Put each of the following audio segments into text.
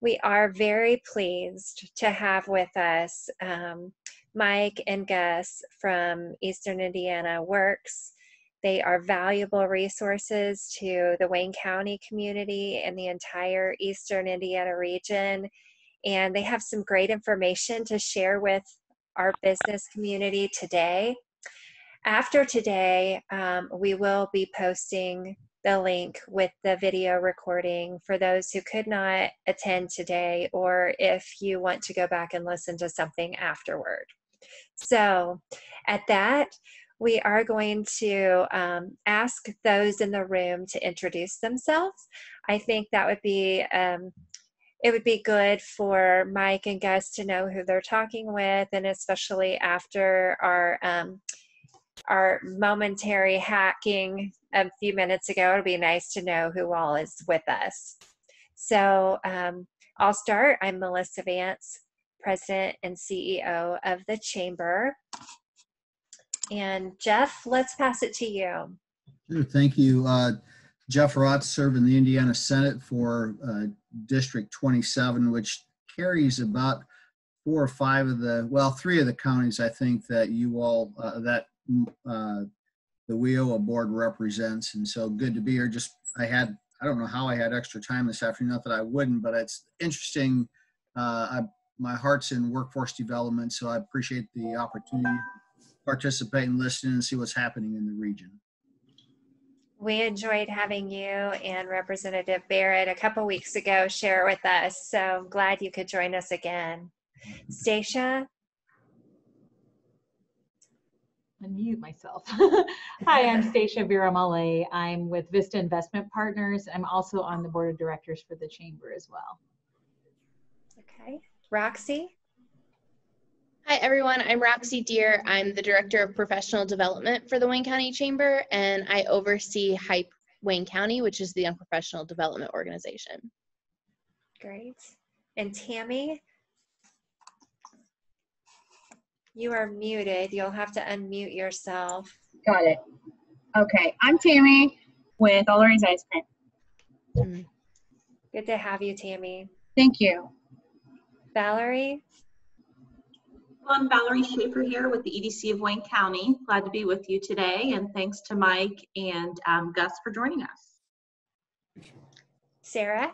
we are very pleased to have with us um, Mike and Gus from Eastern Indiana Works. They are valuable resources to the Wayne County community and the entire Eastern Indiana region. And they have some great information to share with our business community today. After today, um, we will be posting the link with the video recording for those who could not attend today or if you want to go back and listen to something afterward. So, at that, we are going to um, ask those in the room to introduce themselves. I think that would be um, it would be good for Mike and Gus to know who they're talking with, and especially after our um, our momentary hacking a few minutes ago, it'll be nice to know who all is with us. So um, I'll start. I'm Melissa Vance, President and CEO of the Chamber. And Jeff, let's pass it to you. Sure, thank you. Uh, Jeff Raatz served in the Indiana Senate for uh, District 27, which carries about four or five of the, well, three of the counties I think that you all, uh, that uh, the WIOA board represents. And so good to be here. Just, I had, I don't know how I had extra time this afternoon, not that I wouldn't, but it's interesting. Uh, I, my heart's in workforce development, so I appreciate the opportunity to participate and listen and see what's happening in the region. We enjoyed having you and Representative Barrett a couple weeks ago share with us. So I'm glad you could join us again. Stacia? Unmute myself. Hi, I'm Stacia Viramale. I'm with Vista Investment Partners. I'm also on the board of directors for the chamber as well. Okay. Roxy? Hi, everyone. I'm Roxy Deer. I'm the Director of Professional Development for the Wayne County Chamber, and I oversee HYPE Wayne County, which is the Unprofessional Development Organization. Great. And Tammy? You are muted. You'll have to unmute yourself. Got it. Okay, I'm Tammy with Always Ice Cream. Good to have you, Tammy. Thank you. Valerie? I'm Valerie Schaefer here with the EDC of Wayne County. Glad to be with you today, and thanks to Mike and um, Gus for joining us. Sarah?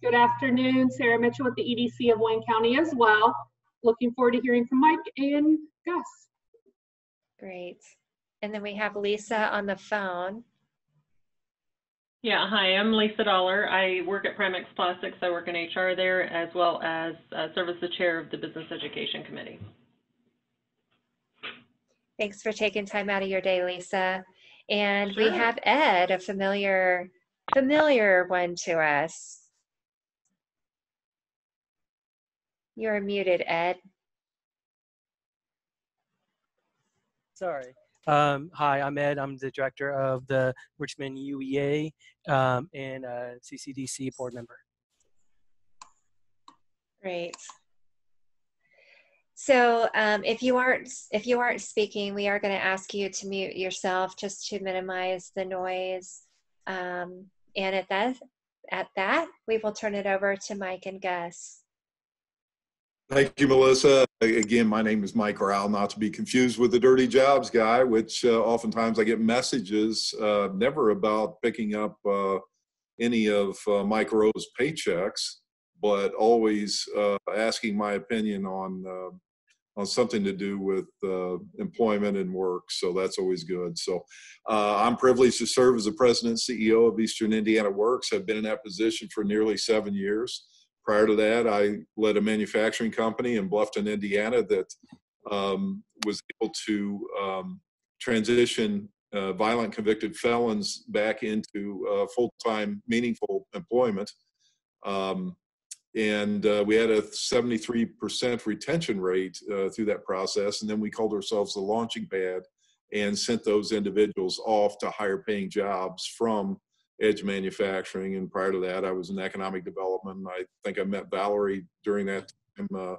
Good afternoon, Sarah Mitchell with the EDC of Wayne County as well. Looking forward to hearing from Mike and Gus. Great. And then we have Lisa on the phone. Yeah, hi, I'm Lisa Dollar. I work at Primex Plastics. I work in HR there as well as uh, serve as the chair of the Business Education Committee. Thanks for taking time out of your day, Lisa. And we have Ed, a familiar, familiar one to us. You're muted, Ed. Sorry. Um, hi, I'm Ed. I'm the director of the Richmond UEA um, and uh, CCDC board member. Great. So um, if you aren't if you aren't speaking, we are going to ask you to mute yourself just to minimize the noise. Um, and at that at that, we will turn it over to Mike and Gus. Thank you, Melissa. Again, my name is Mike Rowell, not to be confused with the dirty jobs guy, which uh, oftentimes I get messages, uh, never about picking up uh, any of uh, Mike Rowe's paychecks, but always uh, asking my opinion on uh, on something to do with employment and work. So that's always good. So I'm privileged to serve as the president and CEO of Eastern Indiana Works. I've been in that position for nearly seven years. Prior to that, I led a manufacturing company in Bluffton, Indiana that um, was able to um, transition uh, violent convicted felons back into uh, full-time meaningful employment. Um, and uh, we had a 73% retention rate uh, through that process. And then we called ourselves the launching pad and sent those individuals off to higher paying jobs from edge manufacturing. And prior to that, I was in economic development. I think I met Valerie during that time. Uh,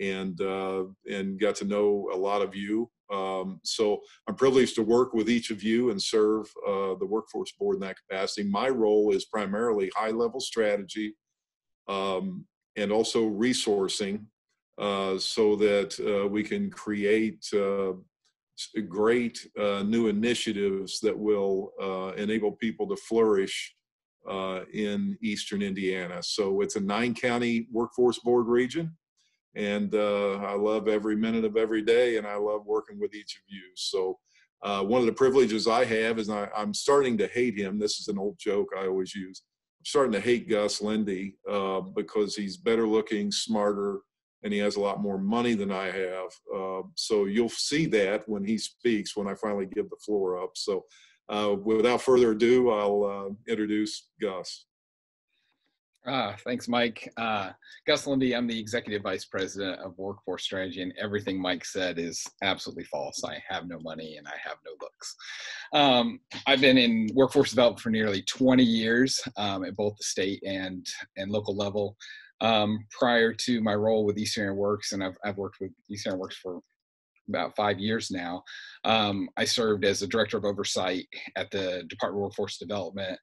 and uh, and got to know a lot of you. Um, so I'm privileged to work with each of you and serve uh, the workforce board in that capacity. My role is primarily high level strategy um, and also resourcing uh, so that uh, we can create uh, great uh, new initiatives that will uh, enable people to flourish uh, in eastern Indiana. So it's a nine county workforce board region. And I love every minute of every day, and I love working with each of you. So, one of the privileges I have is I, I'm starting to hate him. This is an old joke I always use. I'm starting to hate Gus Lindy uh, because he's better looking, smarter, and he has a lot more money than I have. Uh, so you'll see that when he speaks when I finally give the floor up. So uh, without further ado, I'll uh, introduce Gus. Ah, thanks, Mike. Uh, Gus Lindy, I'm the Executive Vice President of Workforce Strategy, and everything Mike said is absolutely false. I have no money and I have no looks. Um, I've been in workforce development for nearly 20 years um, at both the state and, and local level. Um, prior to my role with Eastern Works, and I've, I've worked with Eastern Works for about five years now. Um, I served as a director of oversight at the Department of Workforce Development.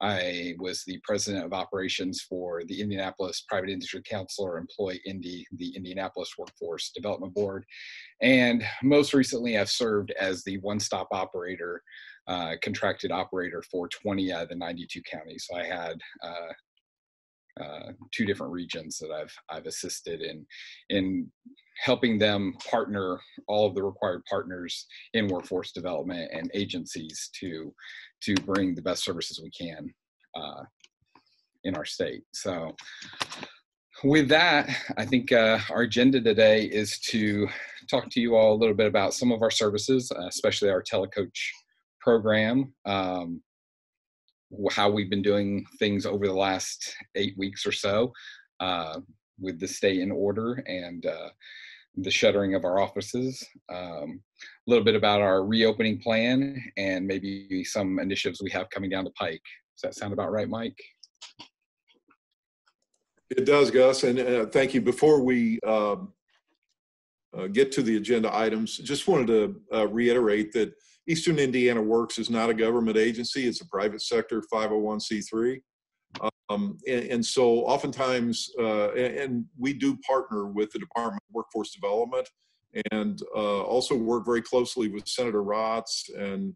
I was the president of operations for the Indianapolis Private Industry Council, or Employ Indy, the Indianapolis Workforce Development Board. And most recently, I've served as the one stop operator, uh, contracted operator for 20 out of the 92 counties. So I had uh, uh, two different regions that I've I've assisted in in helping them partner all of the required partners in workforce development and agencies to to bring the best services we can uh, in our state. So with that, I think uh, our agenda today is to talk to you all a little bit about some of our services, uh, especially our telecoach program. Um, how we've been doing things over the last eight weeks or so uh, with the stay in order and uh, the shuttering of our offices, um, a little bit about our reopening plan, and maybe some initiatives we have coming down the pike. Does that sound about right, Mike? It does, Gus, and uh, thank you. Before we um, uh, get to the agenda items, just wanted to uh, reiterate that Eastern Indiana Works is not a government agency; it's a private sector 501c3. Um, and, and, so oftentimes, uh, and, and, we do partner with the Department of Workforce Development and uh, also work very closely with Senator Raatz and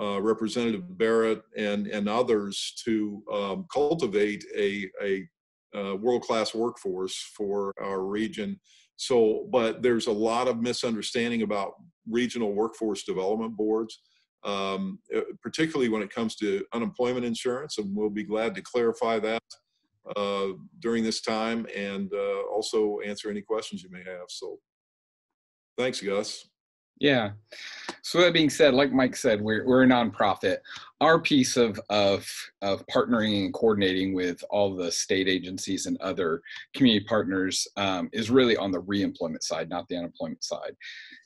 uh, Representative Barrett and, and others to um, cultivate a, a, a world-class workforce for our region. So, but there's a lot of misunderstanding about regional workforce development boards um, uh, particularly when it comes to unemployment insurance. And we'll be glad to clarify that uh, during this time and uh, also answer any questions you may have. So thanks, Gus. Yeah. So that being said, like Mike said, we're, we're a nonprofit. Our piece of, of, of partnering and coordinating with all the state agencies and other community partners um, is really on the reemployment side, not the unemployment side.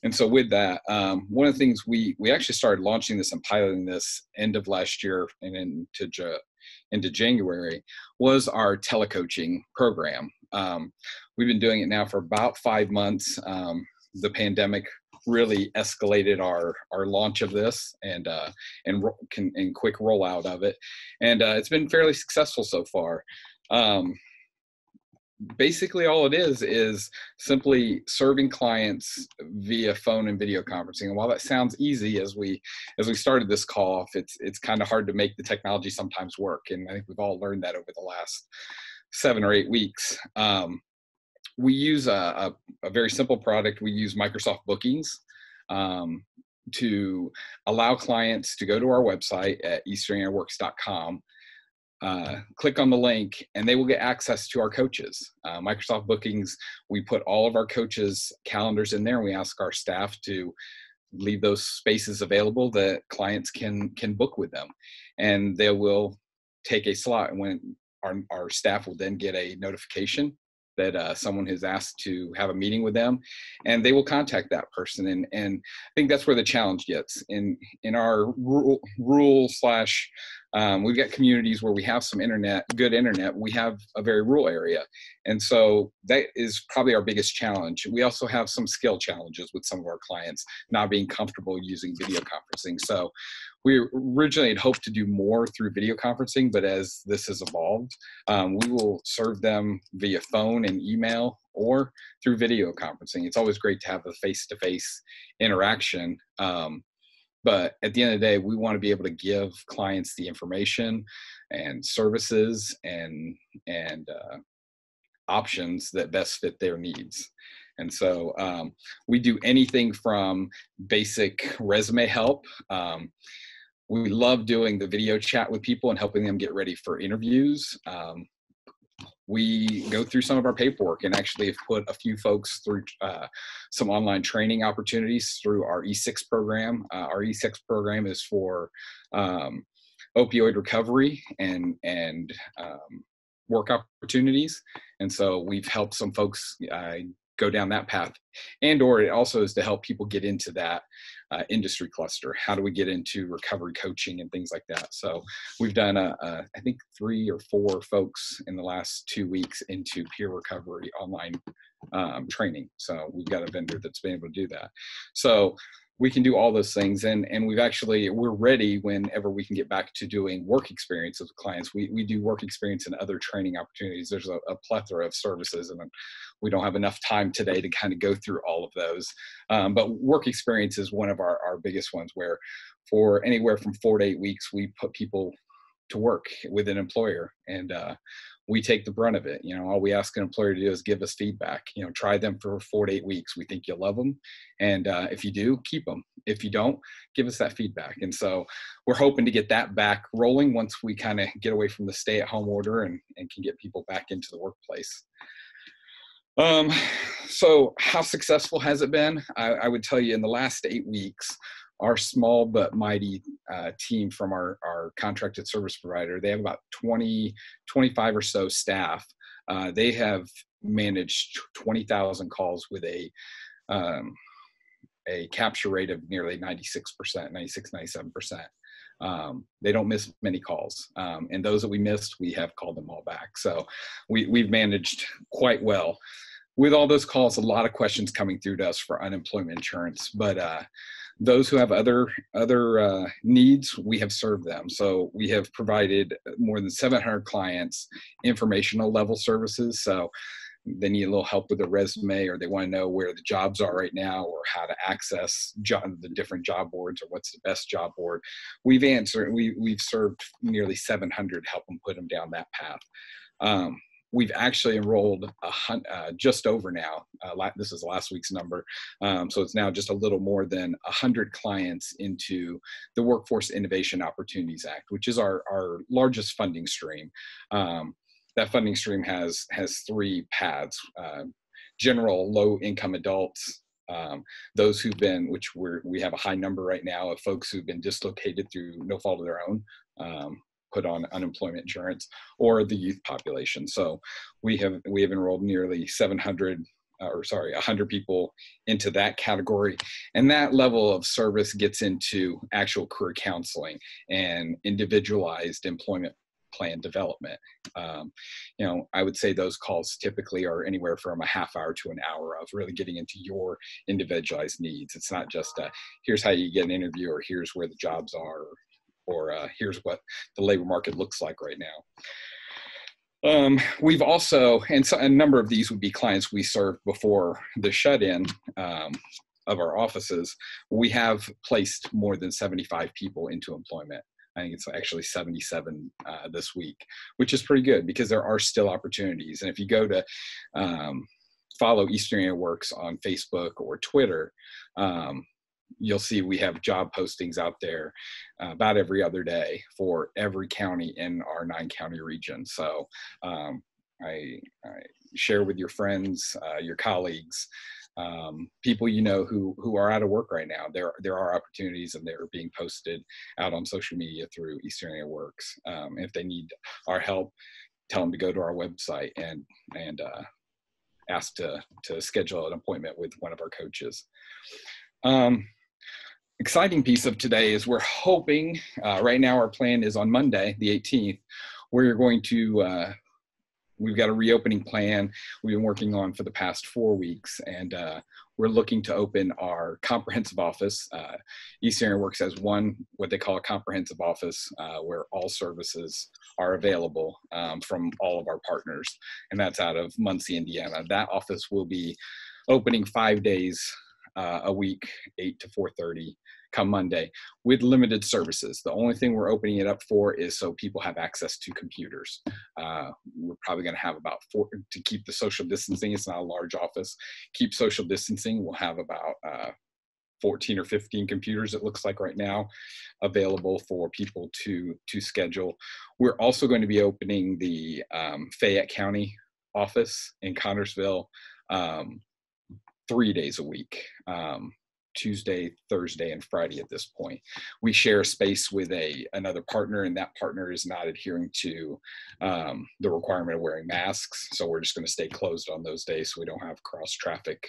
And so with that, um, one of the things we, we actually started launching this and piloting this end of last year and into, into January was our telecoaching program. Um, we've been doing it now for about five months. Um, the pandemic really escalated our our launch of this and uh, and can and quick rollout of it, and uh, it's been fairly successful so far. Um, basically all it is is simply serving clients via phone and video conferencing. And while that sounds easy as we as we started this call off it's it's kind of hard to make the technology sometimes work. And i think we've all learned that over the last seven or eight weeks. Um, we use a, a, a, very simple product. We use Microsoft Bookings um, to allow clients to go to our website at easternindianaworks.com, uh, click on the link, and they will get access to our coaches. Uh, Microsoft Bookings, we put all of our coaches' calendars in there, and we ask our staff to leave those spaces available that clients can can book with them, and they will take a slot. And when our, our staff will then get a notification that uh, someone has asked to have a meeting with them, and they will contact that person. And and I think that's where the challenge gets in in our rural, rural slash. Um, we've got communities where we have some internet, good internet. We have a very rural area, and so that is probably our biggest challenge. We also have some skill challenges with some of our clients not being comfortable using video conferencing. So we originally had hoped to do more through video conferencing, but as this has evolved, um, we will serve them via phone and email or through video conferencing. It's always great to have a face-to-face interaction. Um, but at the end of the day, we want to be able to give clients the information and services and and uh, options that best fit their needs. And so um, we do anything from basic resume help. Um, we love doing the video chat with people and helping them get ready for interviews. Um, we go through some of our paperwork and actually have put a few folks through uh, some online training opportunities through our E6 program. Uh, our E6 program is for um, opioid recovery and and um, work opportunities, and so we've helped some folks uh, go down that path and or it also is to help people get into that uh, industry cluster. How do we get into recovery coaching and things like that? So we've done a, a, I think three or four folks in the last two weeks into peer recovery online um, training. So we've got a vendor that's been able to do that. So we can do all those things and and we've actually we're ready whenever we can get back to doing work experience with clients. We, we do work experience and other training opportunities. There's a, a plethora of services and we don't have enough time today to kind of go through all of those. Um, but work experience is one of our, our biggest ones where for anywhere from four to eight weeks we put people to work with an employer and uh, we take the brunt of it. You know, all we ask an employer to do is give us feedback. You know, try them for four to eight weeks. We think you'll love them, and uh, if you do, keep them. If you don't, give us that feedback. And so we're hoping to get that back rolling once we kind of get away from the stay-at-home order and, and can get people back into the workplace. Um, so how successful has it been? I, I would tell you in the last eight weeks, our small but mighty uh, team from our, our contracted service provider, they have about 20, 25 or so staff. Uh, they have managed 20,000 calls with a um, a capture rate of nearly 96%, 96, 97%. Um, they don't miss many calls. Um, and those that we missed, we have called them all back. So we, we've managed quite well. With all those calls, a lot of questions coming through to us for unemployment insurance. But uh, those who have other other uh, needs, we have served them. So we have provided more than 700 clients informational level services. So they need a little help with their resume or they want to know where the jobs are right now or how to access the different job boards or what's the best job board we've answered we, we've served nearly 700 help them put them down that path um, we've actually enrolled hun- uh, just over now. Uh, this is last week's number, um, so it's now just a little more than hundred clients into the Workforce Innovation Opportunities Act, which is our our largest funding stream. Um, that funding stream has has three paths: uh, general low income adults. Um, those who've been, which we have a high number right now of folks who've been dislocated through no fault of their own, um, put on unemployment insurance or the youth population. So we have we have enrolled nearly 700 uh, or sorry 100 people into that category and that level of service gets into actual career counseling and individualized employment plan development. Um, you know, I would say those calls typically are anywhere from a half hour to an hour of really getting into your individualized needs. It's not just a, here's how you get an interview or here's where the jobs are or uh, here's what the labor market looks like right now. Um, we've also, and so a number of these would be clients we served before the shut-in um, of our offices. We have placed more than 75 people into employment. I think it's actually 77 uh, this week, which is pretty good because there are still opportunities. And if you go to um, follow Eastern Indiana Works on Facebook or Twitter, um, you'll see we have job postings out there uh, about every other day for every county in our nine county region. So um, I, I, share with your friends, uh, your colleagues, um, people you know who who are out of work right now. There there are opportunities and they're being posted out on social media through Eastern Indiana Works. Um, if they need our help, tell them to go to our website and and uh, asked to, to schedule an appointment with one of our coaches. Um, exciting piece of today is we're hoping, uh, right now our plan is on Monday, the 18th, we're going to, uh, we've got a reopening plan we've been working on for the past four weeks and uh, we're looking to open our comprehensive office. Uh, Eastern Indiana Works as one, what they call a comprehensive office, uh, where all services are available um, from all of our partners, and that's out of Muncie, Indiana. That office will be opening five days uh, a week, 8 to 4.30 come Monday with limited services. The only thing we're opening it up for is so people have access to computers. Uh, we're probably going to have about four to keep the social distancing. It's not a large office. Keep social distancing. We'll have about uh, 14 or 15 computers it looks like right now available for people to to schedule we're also going to be opening the um, fayette county office in connersville um, three days a week um, Tuesday, Thursday, and Friday at this point. We share a space with a another partner, and that partner is not adhering to um, the requirement of wearing masks. So we're just going to stay closed on those days so we don't have cross traffic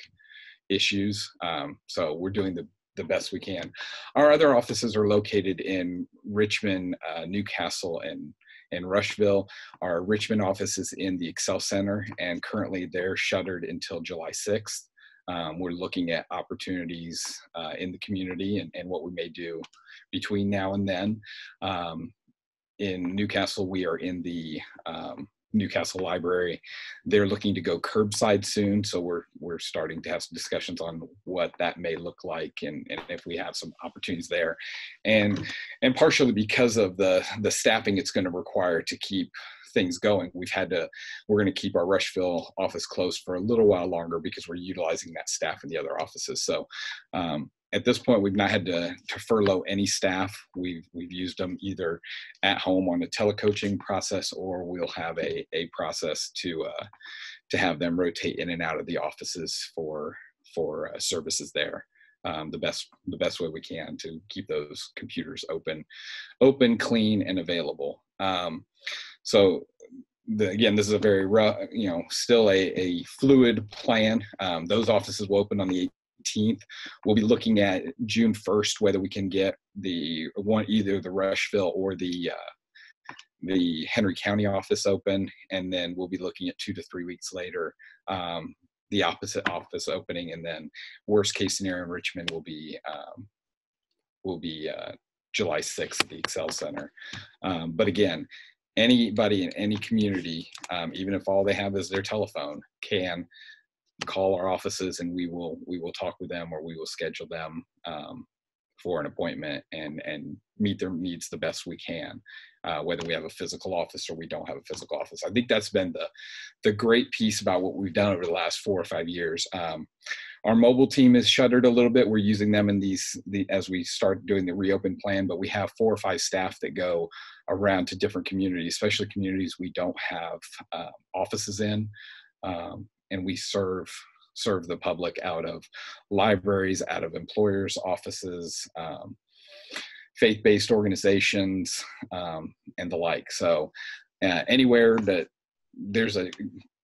issues. Um, so we're doing the the best we can. Our other offices are located in Richmond, uh, Newcastle, and in Rushville. Our Richmond office is in the Excel Center, and currently they're shuttered until July 6th. Um, we're looking at opportunities uh, in the community and, and, what we may do between now and then. Um, in Newcastle, we are in the um, Newcastle Library. They're looking to go curbside soon, so we're we're starting to have some discussions on what that may look like and, and if we have some opportunities there. And and partially because of the the staffing it's going to require to keep things going. We've had to, we're going to keep our Rushville office closed for a little while longer because we're utilizing that staff in the other offices. So um, at this point, we've not had to, to furlough any staff. We've, we've used them either at home on a telecoaching process or we'll have a, a process to, uh, to have them rotate in and out of the offices for, for uh, services there. Um, the best the best way we can to keep those computers open, open, clean, and available. Um, so the, again, this is a very rough, you know, still a, a fluid plan. Um, those offices will open on the 18th. We'll be looking at June 1st whether we can get the one either the Rushville or the uh, the Henry County office open, and then we'll be looking at two to three weeks later um, the opposite office opening, and then worst case scenario in Richmond will be um, will be uh, July 6th at the Excel Center. Um, but again, anybody in any community, um, even if all they have is their telephone, can call our offices and we will we will talk with them or we will schedule them um, for an appointment and and meet their needs the best we can uh, whether we have a physical office or we don't have a physical office. I think that's been the the great piece about what we've done over the last four or five years. Um, our mobile team is shuttered a little bit. We're using them in these the, as we start doing the reopen plan but we have four or five staff that go around to different communities especially communities we don't have uh, offices in. Um, and we serve serve the public out of libraries, out of employers' offices, um, faith-based organizations, um, and the like. So uh, anywhere that there's a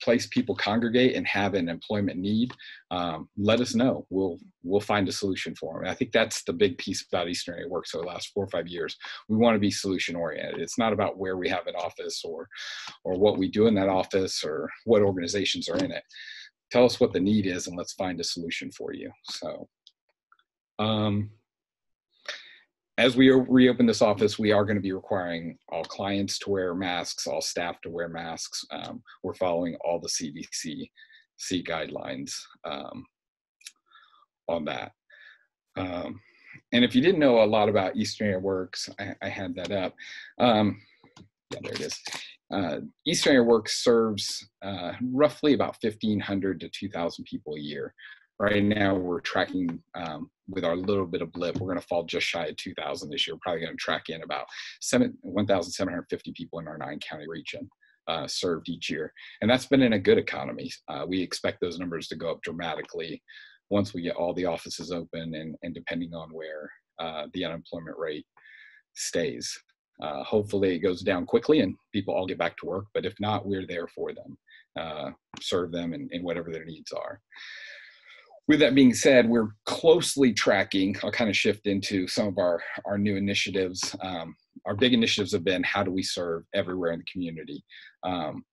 place people congregate and have an employment need, um, let us know. We'll we'll find a solution for them. And I think that's the big piece about Eastern Indiana Works over the last four or five years. We want to be solution oriented. It's not about where we have an office or or what we do in that office or what organizations are in it tell us what the need is and let's find a solution for you. So um, as we reopen this office, we are going to be requiring all clients to wear masks, all staff to wear masks. Um, we're following all the CDC C guidelines um, on that. Um, and if you didn't know a lot about Eastern Indiana Works, I, I had that up. Um, yeah, there it is. Uh, Eastern Indiana Works serves uh, roughly about 1,500 to 2,000 people a year. Right now, we're tracking um, with our little bit of blip. We're going to fall just shy of 2,000 this year. We're probably going to track in about 1,750 people in our nine county region. Uh, served each year. And that's been in a good economy. Uh, we expect those numbers to go up dramatically once we get all the offices open and, and depending on where uh, the unemployment rate stays. Uh, hopefully, it goes down quickly and people all get back to work. But if not, we're there for them, uh, serve them in, in whatever their needs are. With that being said, we're closely tracking. I'll kind of shift into some of our, our new initiatives. Um, our big initiatives have been how do we serve everywhere in the community? Um,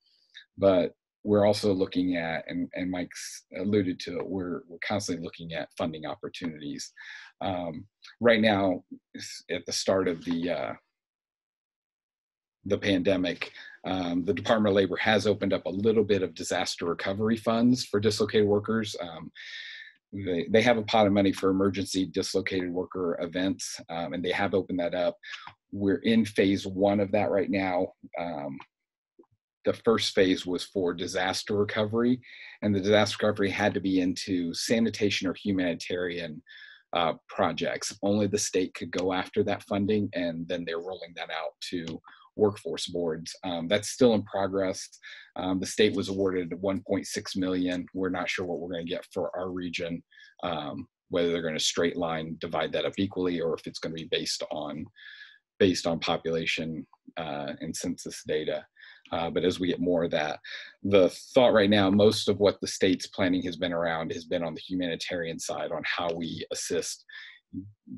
but we're also looking at, and, and Mike's alluded to it, we're, we're constantly looking at funding opportunities. Um, right now, at the start of the uh, the pandemic, um, the Department of Labor has opened up a little bit of disaster recovery funds for dislocated workers. Um, they, they have a pot of money for emergency dislocated worker events, um, and they have opened that up. We're in phase one of that right now. Um, the first phase was for disaster recovery, and the disaster recovery had to be into sanitation or humanitarian uh, projects. Only the state could go after that funding, and then they're rolling that out to workforce boards. Um, that's still in progress. Um, the state was awarded 1.6 million. We're not sure what we're going to get for our region, um, whether they're going to straight line divide that up equally or if it's going to be based on based on population uh, and census data. Uh, but as we get more of that, the thought right now, most of what the state's planning has been around has been on the humanitarian side on how we assist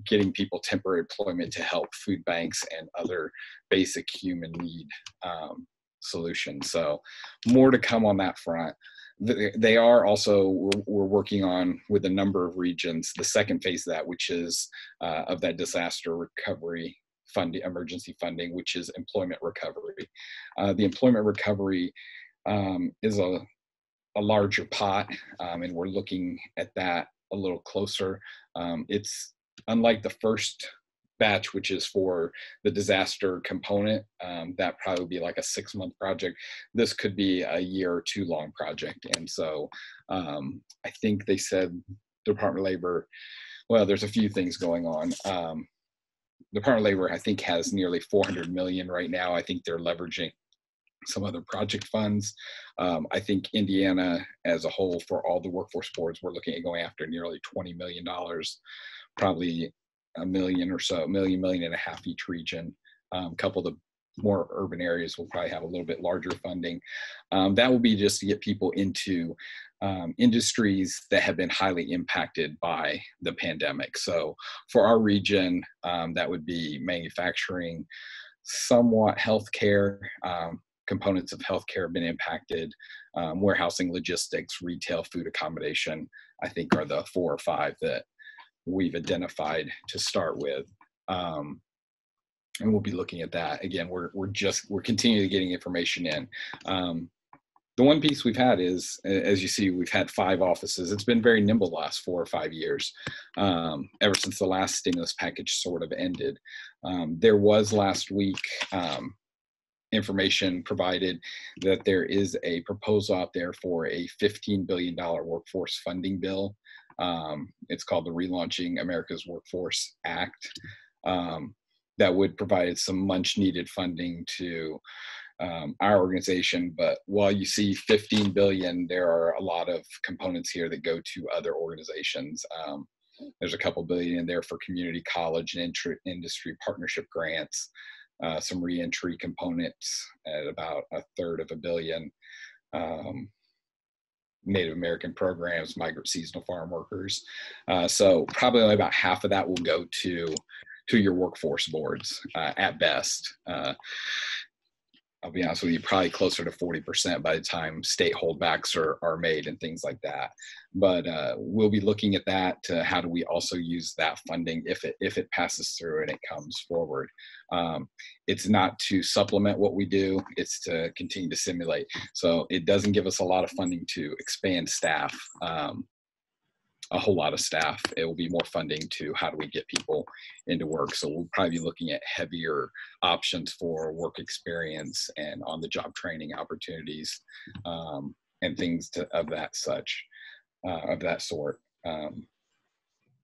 getting people temporary employment to help food banks and other basic human need um, solutions. So more to come on that front. They are also, we're, working on with a number of regions, the second phase of that, which is uh, of that disaster recovery funding, emergency funding, which is employment recovery. Uh, the employment recovery um, is a, a larger pot, um, and we're looking at that a little closer. Um, it's unlike the first batch, which is for the disaster component, um, that probably would be like a six month project. This could be a year or two long project. And so um, I think they said Department of Labor, well, there's a few things going on. Um, Department of Labor, I think, has nearly 400 million right now. I think they're leveraging some other project funds. Um, I think Indiana as a whole, for all the workforce boards, we're looking at going after nearly $20 million probably a million or so, a million, million and a half each region. Um, couple of the more urban areas will probably have a little bit larger funding. Um, that will be just to get people into um, industries that have been highly impacted by the pandemic. So for our region, um, that would be manufacturing, somewhat healthcare. Um, components of healthcare have been impacted. Um, warehousing, logistics, retail, food accommodation. I think are the four or five that we've identified to start with. Um, and we'll be looking at that again. We're we're just we're continuing getting information in. Um, the one piece we've had is, as you see, we've had five offices. It's been very nimble the last four or five years, um, ever since the last stimulus package sort of ended. Um, there was last week um, information provided that there is a proposal out there for a $15 billion workforce funding bill um, it's called the Relaunching America's Workforce Act. Um, that would provide some much needed funding to um, our organization. But while you see 15 billion, there are a lot of components here that go to other organizations. Um, there's a couple billion in there for community college and industry partnership grants, uh, some reentry components at about a third of a billion. Um, Native American programs, migrant seasonal farm workers. Uh, so probably about half of that will go to to your workforce boards uh, at best. Uh, I'll be honest with you, probably closer to 40% by the time state holdbacks are, are made and things like that. But uh, we'll be looking at that. To how do we also use that funding if it if it passes through and it comes forward? Um, it's not to supplement what we do; it's to continue to simulate. So it doesn't give us a lot of funding to expand staff. Um, a whole lot of staff. It will be more funding to how do we get people into work. So we'll probably be looking at heavier options for work experience and on the job training opportunities um, and things to, of that such, uh, of that sort. Um,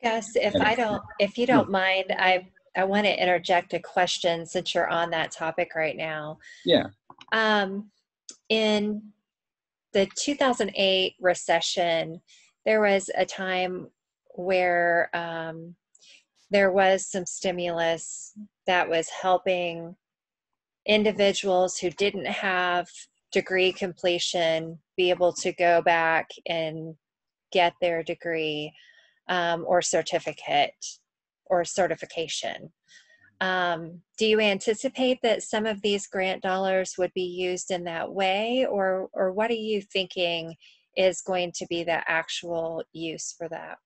Gus, if I don't, if you don't mind, I I want to interject a question since you're on that topic right now. Yeah. Um, in the 2008 recession, there was a time where um, there was some stimulus that was helping individuals who didn't have degree completion be able to go back and get their degree um, or certificate or certification. Um, do you anticipate that some of these grant dollars would be used in that way, or or what are you thinking is going to be the actual use for that?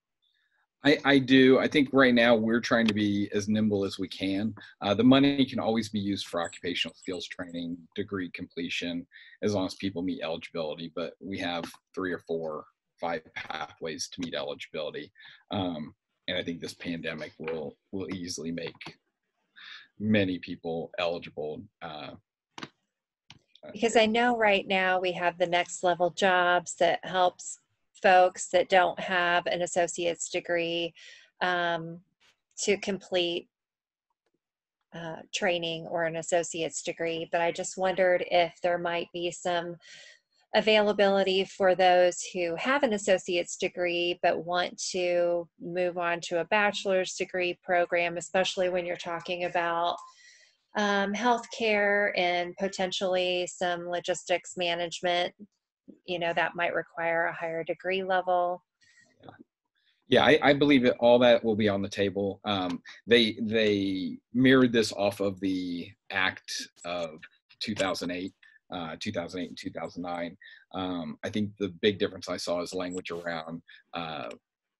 I, I do. I think right now we're trying to be as nimble as we can. Uh, the money can always be used for occupational skills training, degree completion, as long as people meet eligibility. But we have three or four, five pathways to meet eligibility, um, and I think this pandemic will will easily make many people eligible. Uh, because I know right now we have the next level jobs that helps folks that don't have an associate's degree um, to complete uh, training or an associate's degree. But I just wondered if there might be some availability for those who have an associate's degree but want to move on to a bachelor's degree program, especially when you're talking about um, healthcare and potentially some logistics management you know that might require a higher degree level. Yeah I, I, believe that all that will be on the table. Um, they they mirrored this off of the act of 2008 uh, 2008 and 2009 um, i think the big difference i saw is language around uh,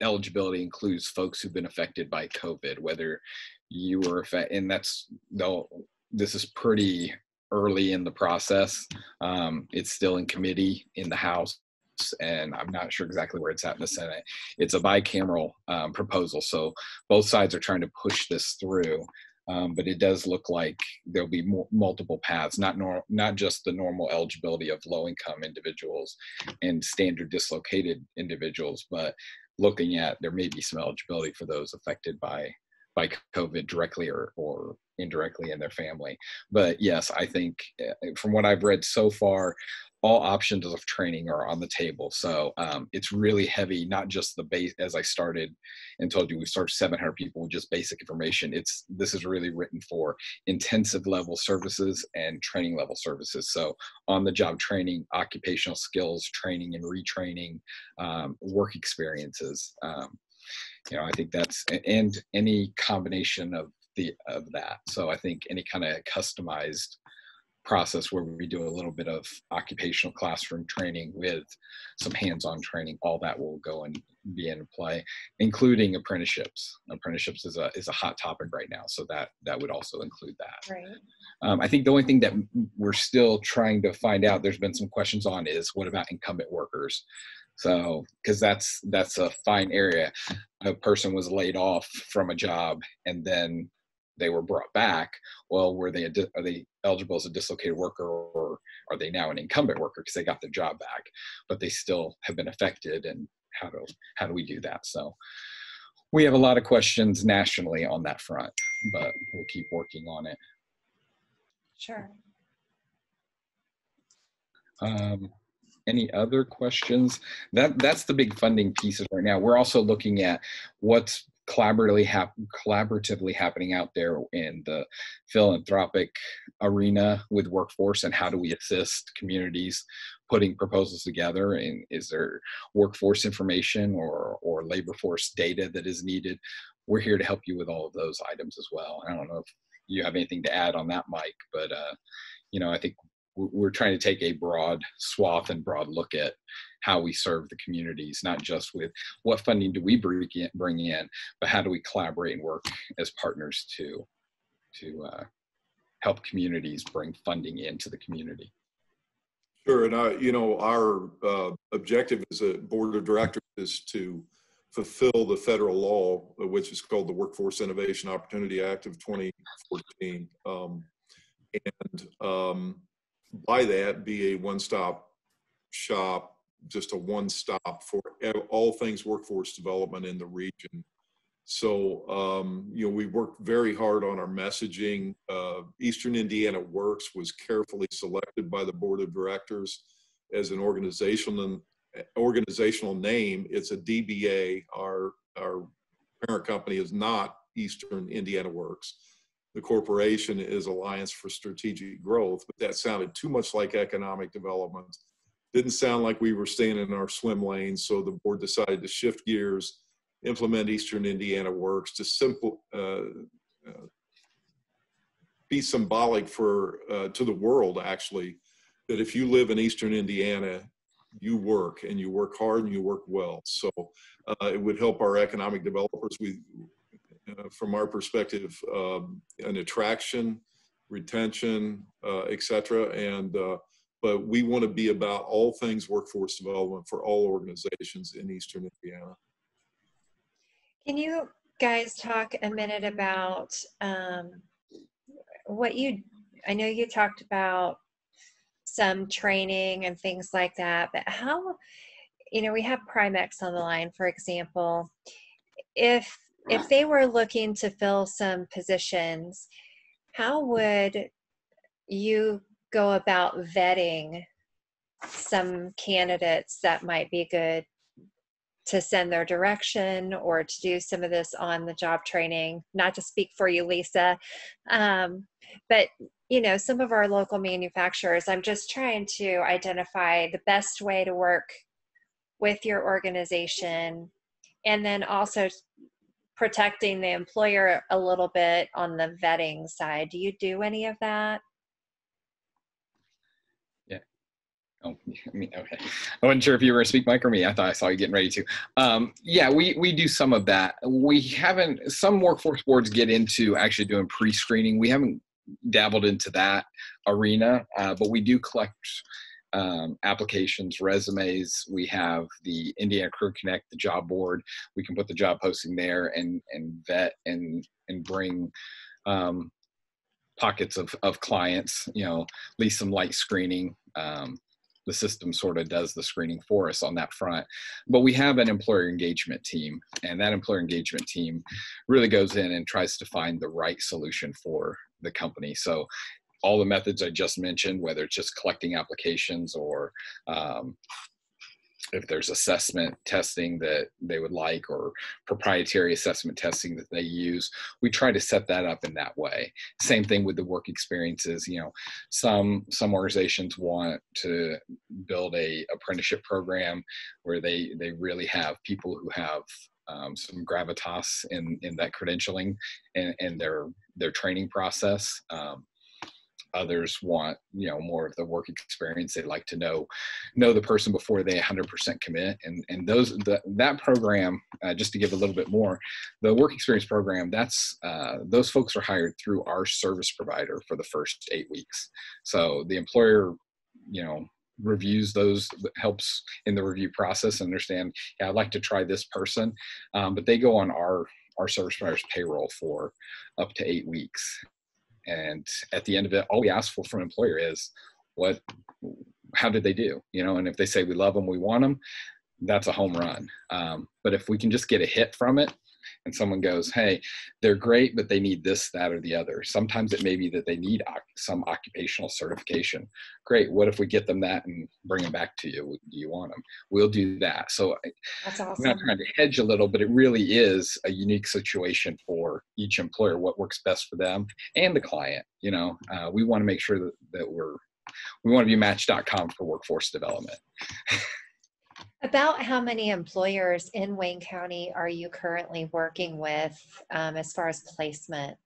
eligibility includes folks who've been affected by covid whether you were affected and that's though this is pretty early in the process. Um, it's still in committee in the House, and I'm not sure exactly where it's at in the Senate. It's a bicameral um, proposal, so both sides are trying to push this through. Um, but it does look like there'll be multiple paths, not nor- not just the normal eligibility of low-income individuals and standard dislocated individuals, but looking at there may be some eligibility for those affected by by COVID directly or or indirectly in their family. But yes, I think eh, from what I've read so far, all options of training are on the table. So um, it's really heavy, not just the base. As I started and told you, we start 700 people with just basic information. It's this is really written for intensive level services and training level services. So on the job training, occupational skills training and retraining, um, work experiences. Um, you know, I think that's and any combination of the of that. So I think any kind of customized process where we do a little bit of occupational classroom training with some hands-on training, all that will go and be in play, including apprenticeships. Apprenticeships is a is a hot topic right now, so that that would also include that. Right. Um, I think the only thing that we're still trying to find out, there's been some questions on, is what about incumbent workers? So, because that's that's a fine area. A person was laid off from a job, and then they were brought back, well, were they are they eligible as a dislocated worker, or are they now an incumbent worker because they got their job back, but they still have been affected? And how do how do we do that? So we have a lot of questions nationally on that front, but we'll keep working on it. Sure. Um, any other questions? That that's the big funding pieces right now. We're also looking at what's collaboratively hap- collaboratively happening out there in the philanthropic arena with workforce and how do we assist communities putting proposals together and is there workforce information or or labor force data that is needed we're here to help you with all of those items as well i don't know if you have anything to add on that mike but uh, you know i think we're trying to take a broad swath and broad look at how we serve the communities, not just with what funding do we bring in, but how do we collaborate and work as partners to to uh, help communities bring funding into the community. Sure, and uh, you know our uh, objective as a board of directors is to fulfill the federal law, which is called the Workforce Innovation Opportunity Act of 2014, um, and um, by that be a one-stop shop just a one-stop for all things workforce development in the region. So, um, you know, we worked very hard on our messaging. Uh, Eastern Indiana Works was carefully selected by the board of directors as an organizational organizational name. It's a DBA. Our our parent company is not Eastern Indiana Works. The corporation is Alliance for Strategic Growth, but that sounded too much like economic development. Didn't sound like we were staying in our swim lane, so the board decided to shift gears, implement Eastern Indiana Works to simple, uh, uh, be symbolic for uh, to the world actually that if you live in Eastern Indiana, you work and you work hard and you work well. So uh, it would help our economic developers. We uh, from our perspective, um, an attraction, retention, uh, et cetera. And, uh, but we want to be about all things workforce development for all organizations in Eastern Indiana. Can you guys talk a minute about um, what you, I know you talked about some training and things like that, but how, you know, we have Primex on the line, for example. If if they were looking to fill some positions, how would you go about vetting some candidates that might be good to send their direction or to do some of this on the job training? Not to speak for you lisa um, but you know some of our local manufacturers i'm just trying to identify the best way to work with your organization. And then also protecting the employer a little bit on the vetting side. Do you do any of that? Yeah. Oh, me, okay. I wasn't sure if you were to speak, Mike, or me. I thought I saw you getting ready to. Um, yeah, we we do some of that. We haven't. Some workforce boards get into actually doing pre-screening. We haven't dabbled into that arena, uh, but we do collect um, applications, resumes. We have the Indiana Career Connect, the job board. We can put the job posting there and and vet and and bring um, pockets of of clients. You know, at least some light screening. Um, the system sort of does the screening for us on that front. But we have an employer engagement team, and that employer engagement team really goes in and tries to find the right solution for the company. So all the methods I just mentioned, whether it's just collecting applications or um, if there's assessment testing that they would like or proprietary assessment testing that they use we try to set that up in that way. Same thing with the work experiences you know some some organizations want to build a apprenticeship program where they they really have people who have um, some gravitas in in that credentialing and, and their their training process. Um, others want you know more of the work experience. They like to know know the person before they 100% commit. And and those the, that program uh, just to give a little bit more the work experience program that's uh, those folks are hired through our service provider for the first eight weeks. So the employer you know reviews those helps in the review process and understand yeah i'd like to try this person. Um, but they go on our our service provider's payroll for up to eight weeks and at the end of it all we ask for from an employer is what how did they do you know? And if they say we love them we want them that's a home run. Um, but if we can just get a hit from it and someone goes, hey, they're great, but they need this, that, or the other. Sometimes it may be that they need some occupational certification. Great. What if we get them that and bring them back to you? Do you want them? We'll do that. So That's awesome. I'm not trying to hedge a little, but it really is a unique situation for each employer, what works best for them and the client. You know, uh, we want to make sure that, that we're, we want to be match.com for workforce development. About how many employers in Wayne County are you currently working with um, as far as placement?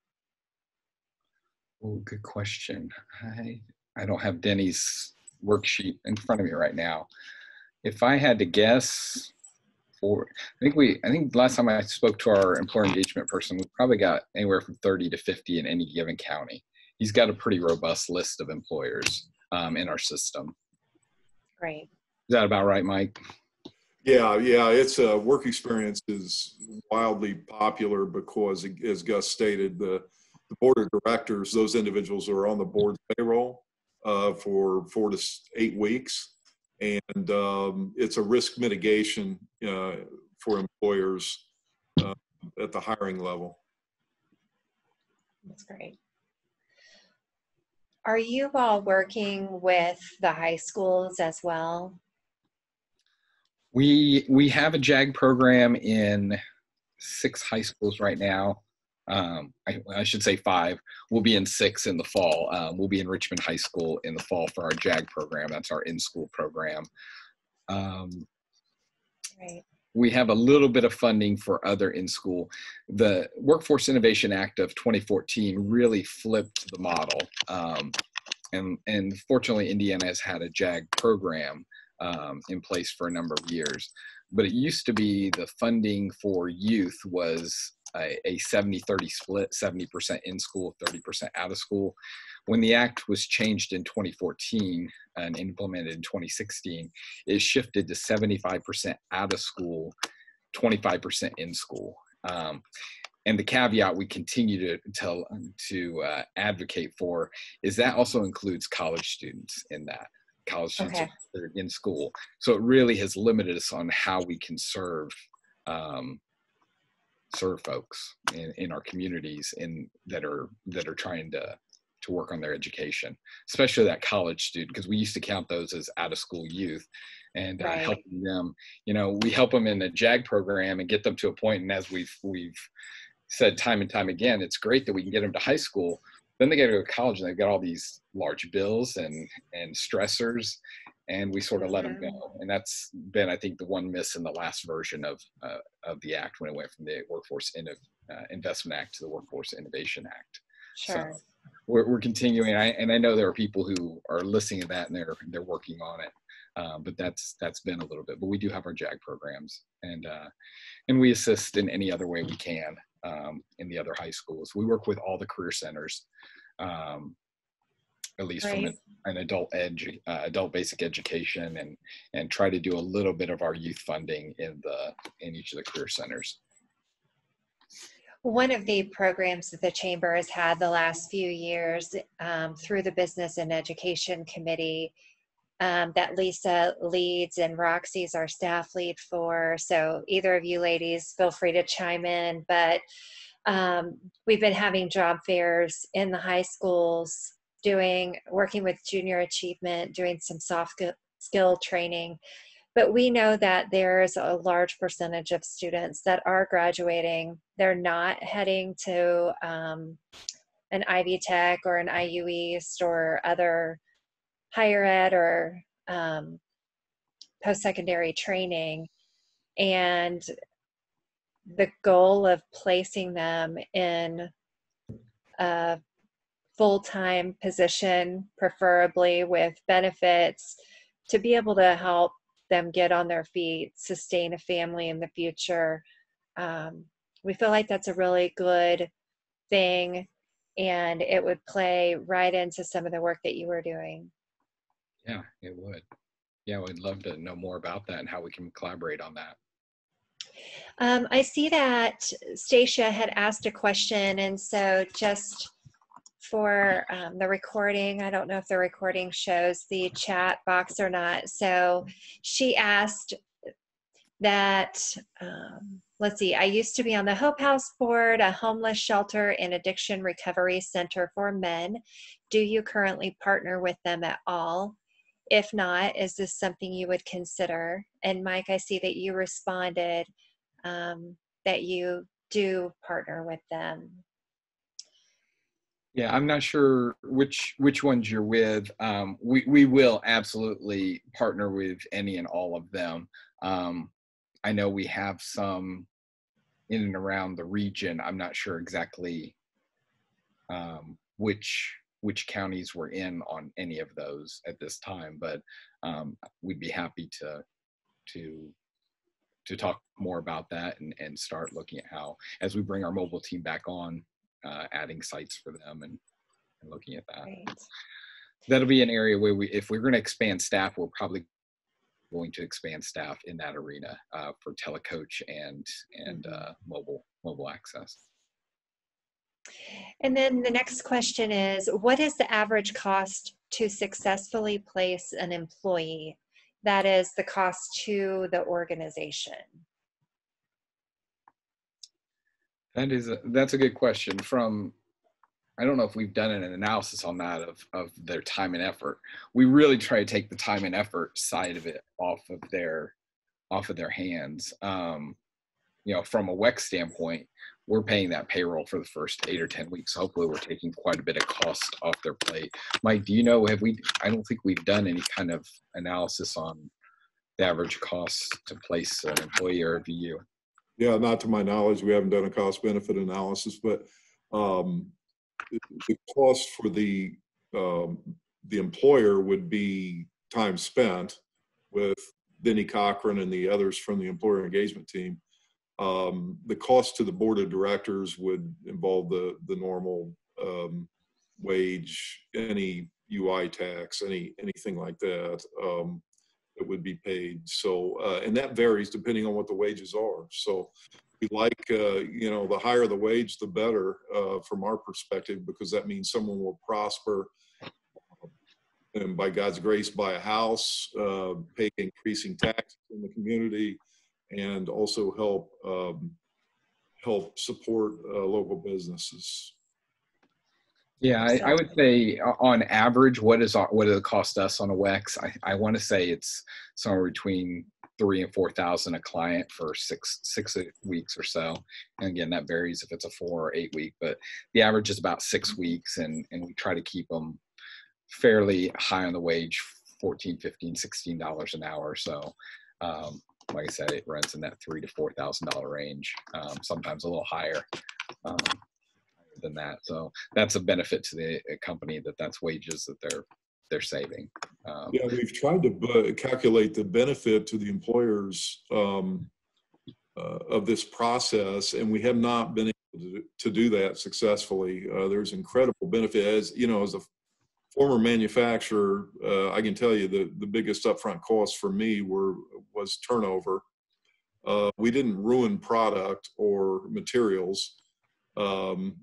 Oh, good question. I I don't have Denny's worksheet in front of me right now. If I had to guess, for I think we I think last time I spoke to our employer engagement person, we probably got anywhere from 30 to 50 in any given county. He's got a pretty robust list of employers um, in our system. Great. Is that about right, Mike? Yeah, yeah, it's a uh, work experience is wildly popular because, as Gus stated, the, the board of directors, those individuals are on the board payroll uh, for four to eight weeks, and um, it's a risk mitigation uh, for employers uh, at the hiring level. That's great. Are you all working with the high schools as well? We we have a JAG program in six high schools right now. Um, I, I, should say five. We'll be in six in the fall. Um, we'll be in Richmond High School in the fall for our JAG program. That's our in-school program. Um, right. We have a little bit of funding for other in-school. The Workforce Innovation Act of 2014 really flipped the model. Um, and, and fortunately, Indiana has had a JAG program um, in place for a number of years. But it used to be the funding for youth was a, a 70-30 split, 70% in school, 30% out of school. When the act was changed in 2014 and implemented in 2016, it shifted to 75% out of school, 25% in school. Um, and the caveat we continue to to, to uh, advocate for is that also includes college students in that college students okay. are in school so it really has limited us on how we can serve um, serve folks in, in our communities in that are that are trying to to work on their education especially that college student because we used to count those as out of school youth and uh, helping them you know we help them in the jag program and get them to a point and as we've we've said time and time again it's great that we can get them to high school then they get to go to college and they've got all these large bills and and stressors and we sort of let them go. And that's been i think the one miss in the last version of uh, of the act when it went from the workforce Inno- uh, investment act to the workforce innovation act. Sure. so we're, we're continuing. I, and i know there are people who are listening to that and they're they're working on it um, but that's that's been a little bit. But we do have our jag programs and uh, and we assist in any other way we can um, in the other high schools. We work with all the career centers um, at least from an, an adult edge uh, adult basic education and and try to do a little bit of our youth funding in the in each of the career centers. One of the programs that the chamber has had the last few years um, through the Business and Education Committee um, that Lisa leads and Roxy's our staff lead for. So either of you ladies feel free to chime in. But um, we've been having job fairs in the high schools, doing working with junior achievement, doing some soft skill- training. But we know that there's a large percentage of students that are graduating. They're not heading to um, an Ivy Tech or an IU East or other higher ed or um, post secondary training. And the goal of placing them in a full time position, preferably with benefits, to be able to help them get on their feet, sustain a family in the future. Um, we feel like that's a really good thing, and it would play right into some of the work that you were doing. Yeah it would yeah we'd love to know more about that and how we can collaborate on that Um, I see that Stacia had asked a question, and so just for um, the recording, I don't know if the recording shows the chat box or not. So she asked that, um, let's see, I used to be on the Hope House board, a homeless shelter and addiction recovery center for men. Do you currently partner with them at all? If not, is this something you would consider? And Mike, I see that you responded um, that you do partner with them. Yeah, I'm not sure which which ones you're with. Um, we we will absolutely partner with any and all of them. Um, I know we have some in and around the region. I'm not sure exactly um, which which counties we're in on any of those at this time, but um, we'd be happy to to to talk more about that and, and start looking at how as we bring our mobile team back on uh, adding sites for them and, and looking at that. Right. That'll be an area where we, if we're going to expand staff, we're probably going to expand staff in that arena uh, for telecoach and and uh, mobile mobile access. And then the next question is What is the average cost to successfully place an employee? That is the cost to the organization. That is a, that's a good question. From I don't know if we've done an analysis on that of of their time and effort. We really try to take the time and effort side of it off of their off of their hands. Um, you know, from a WEC standpoint, we're paying that payroll for the first eight or 10 weeks. Hopefully we're taking quite a bit of cost off their plate. Mike, do you know, have we, I don't think we've done any kind of analysis on the average cost to place an employee or you? Yeah, not to my knowledge, we haven't done a cost benefit analysis, but um, the cost for the, um, the employer would be time spent with Denny Cochran and the others from the employer engagement team. Um, the cost to the board of directors would involve the, the normal um, wage, any UI tax, any, anything like that. Um, that would be paid. So, uh, and that varies depending on what the wages are. So we like, uh, you know, the higher the wage, the better uh, from our perspective, because that means someone will prosper and by God's grace, buy a house, uh, pay increasing taxes in the community, and also help um, help support uh, local businesses. Yeah, I, I would say uh, on average, what is our, what does it cost us on a WEX? I, I want to say it's somewhere between three and four thousand a client for six six weeks or so. And again, that varies if it's a four or eight week, but the average is about six weeks, and and we try to keep them fairly high on the wage 14 15 16 dollars an hour so um, like i said it runs in that three to four thousand dollar range um, sometimes a little higher um, than that. So that's a benefit to the company that that's wages that they're they're saving um, yeah we've tried to calculate the benefit to the employers um, uh, of this process and we have not been able to, to do that successfully. Uh, there's incredible benefit as you know as a former manufacturer, uh, I can tell you the, the biggest upfront costs for me were was turnover. Uh, we didn't ruin product or materials. Um,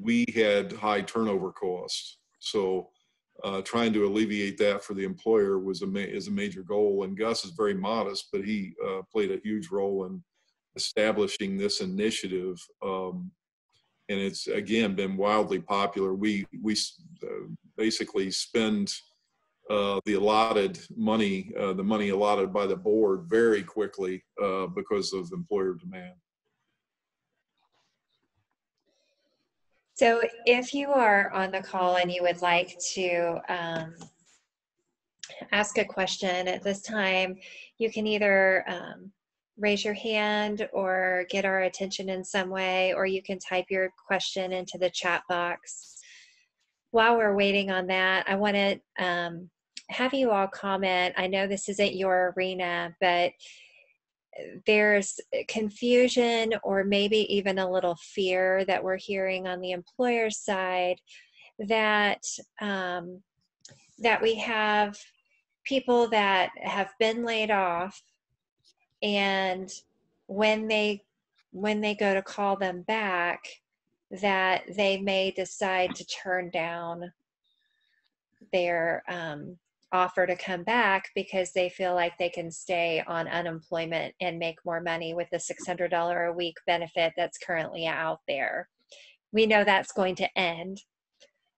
we had high turnover costs. So uh, trying to alleviate that for the employer was a ma- is a major goal. And Gus is very modest, but he uh, played a huge role in establishing this initiative. Um, and it's again been wildly popular. We we uh, basically spend uh, the allotted money, uh, the money allotted by the board, very quickly uh, because of employer demand. So, if you are on the call and you would like to um, ask a question at this time, you can either um, raise your hand or get our attention in some way, or you can type your question into the chat box. While we're waiting on that, I want to um, have you all comment. I know this isn't your arena, but there's confusion or maybe even a little fear that we're hearing on the employer side that um, that we have people that have been laid off and when they when they go to call them back that they may decide to turn down their um, offer to come back because they feel like they can stay on unemployment and make more money with the $600 a week benefit that's currently out there. We know that's going to end.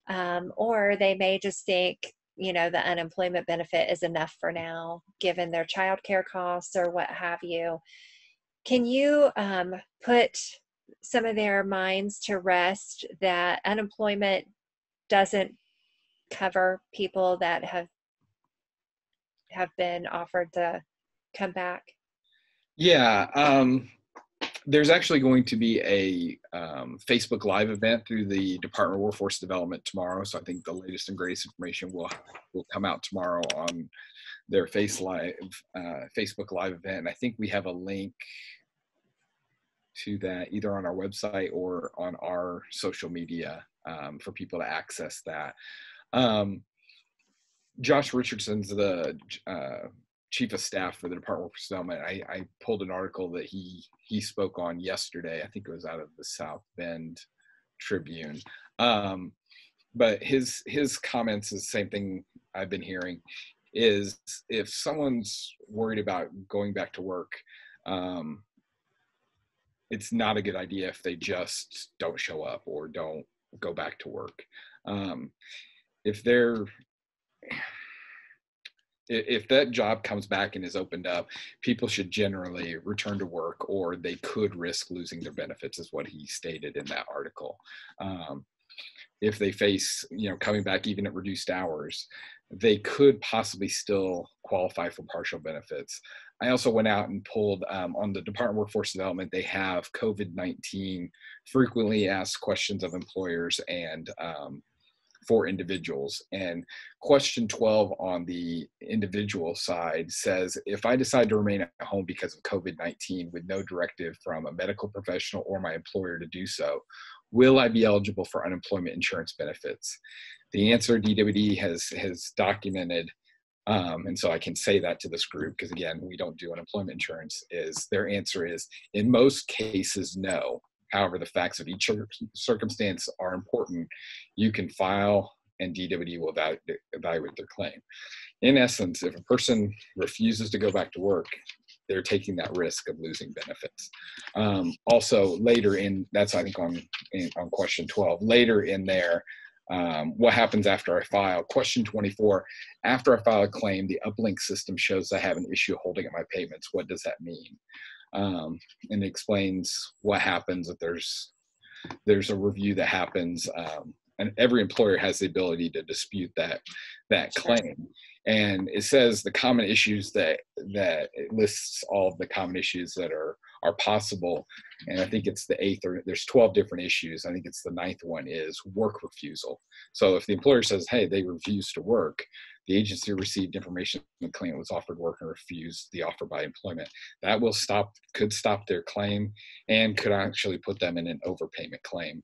Um, or they may just think you know the unemployment benefit is enough for now given their childcare costs or what have you can you um, put some of their minds to rest that unemployment doesn't cover people that have have been offered to come back yeah um, there's actually going to be a um, Facebook Live event through the Department of Workforce Development tomorrow. So I think the latest and greatest information will will come out tomorrow on their Face Live uh, Facebook Live event. And I think we have a link to that either on our website or on our social media um, for people to access that. Um, Josh Richardson's the uh, chief of staff for the Department of Development. I, I pulled an article that he he spoke on yesterday. I think it was out of the South Bend Tribune. Um, but his his comments is the same thing I've been hearing. Is if someone's worried about going back to work, um, it's not a good idea if they just don't show up or don't go back to work. Um, if they're if that job comes back and is opened up, people should generally return to work or they could risk losing their benefits, is what he stated in that article. Um, if they face, you know, coming back even at reduced hours, they could possibly still qualify for partial benefits. I also went out and pulled um, on the Department of Workforce Development, they have COVID 19 frequently asked questions of employers and um, for individuals. And question 12 on the individual side says if I decide to remain at home because of COVID 19 with no directive from a medical professional or my employer to do so, will I be eligible for unemployment insurance benefits? The answer DWD has, has documented um, and so I can say that to this group because again, we don't do unemployment insurance. Is their answer is in most cases no. However, the facts of each circumstance are important. You can file and DWD will evaluate their claim. In essence, if a person refuses to go back to work, they're taking that risk of losing benefits. Um, also, later in that's I think on in, on question 12. Later in there, um, what happens after I file? Question 24. After I file a claim, the uplink system shows I have an issue holding up my payments. What does that mean? um, and explains what happens if there's there's a review that happens um, and every employer has the ability to dispute that that claim and it says the common issues that that it lists all of the common issues that are are possible and i think it's the eighth or there's 12 different issues i think it's the ninth one is work refusal so if the employer says hey they refuse to work the agency received information the claimant was offered work and refused the offer by employment. That will stop, could stop their claim and could actually put them in an overpayment claim.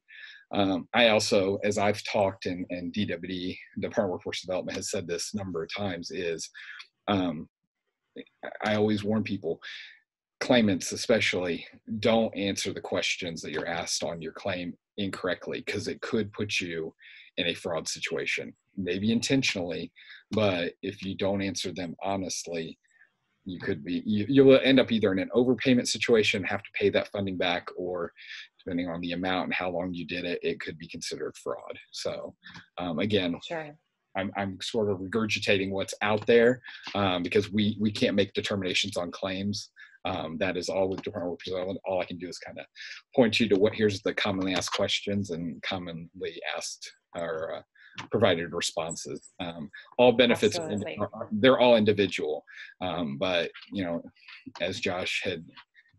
Um, I also, as I've talked and, and DWD, Department of Workforce Development has said this number of times, is um, I always warn people, claimants especially, don't answer the questions that you're asked on your claim incorrectly because it could put you in a fraud situation, maybe intentionally, but if you don't answer them honestly, you could be you, you will end up either in an overpayment situation, have to pay that funding back, or depending on the amount and how long you did it, it could be considered fraud. So um, again, sure. I'm, I'm sort of regurgitating what's out there um, because we we can't make determinations on claims. Um, that is all with Department of All I can do is kind of point you to what here's the commonly asked questions and commonly asked or uh, provided responses. Um, all benefits, they're all individual, um, but you know, as Josh had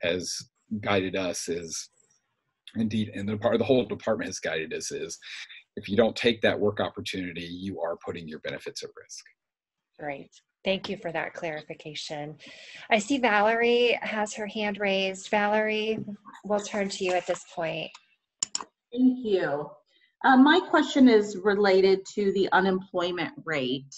has guided us is indeed, and the part the whole department has guided us is if you don't take that work opportunity, you are putting your benefits at risk. Great. Thank you for that clarification. I see Valerie has her hand raised. Valerie, we'll turn to you at this point. Thank you. Uh, my question is related to the unemployment rate.